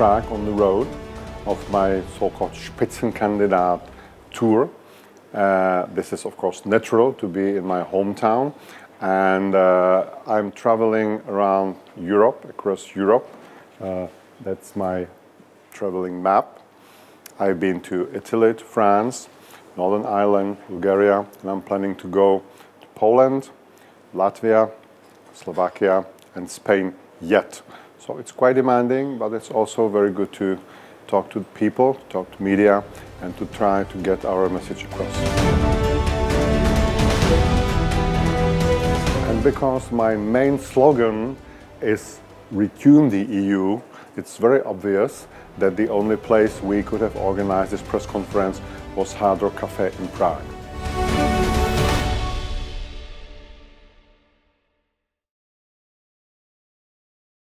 Prague on the road of my so-called Spitzenkandidat tour. Uh, this is of course natural to be in my hometown and uh, I'm traveling around Europe, across Europe. Uh, that's my traveling map. I've been to Italy, to France, Northern Ireland, Bulgaria, and I'm planning to go to Poland, Latvia, Slovakia, and Spain yet. So it's quite demanding, but it's also very good to talk to people, talk to media, and to try to get our message across. And because my main slogan is Retune the EU, it's very obvious that the only place we could have organized this press conference was Hard Rock Cafe in Prague.